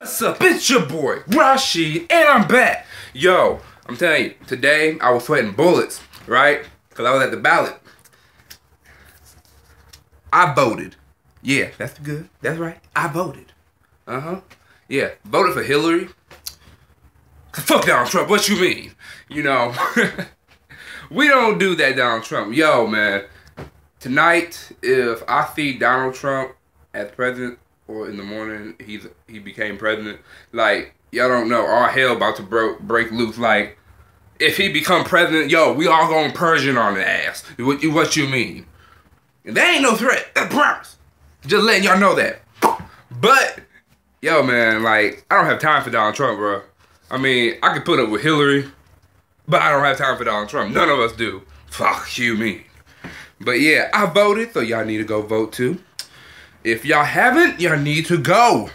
What's up? It's your boy, Rashid, and I'm back. Yo, I'm telling you, today I was sweating bullets, right? Because I was at the ballot. I voted. Yeah, that's good. That's right. I voted. Uh huh. Yeah, voted for Hillary. Fuck Donald Trump. What you mean? You know, we don't do that, Donald Trump. Yo, man. Tonight, if I see Donald Trump as president, or in the morning he's he became president, like y'all don't know, all hell about to bro- break loose. Like if he become president, yo, we all going Persian on the ass. What you what you mean? And that ain't no threat. That promise. Just letting y'all know that. But yo, man, like I don't have time for Donald Trump, bro. I mean, I could put up with Hillary, but I don't have time for Donald Trump. None of us do. Fuck you, me. But yeah, I voted, so y'all need to go vote too. If y'all haven't, y'all need to go.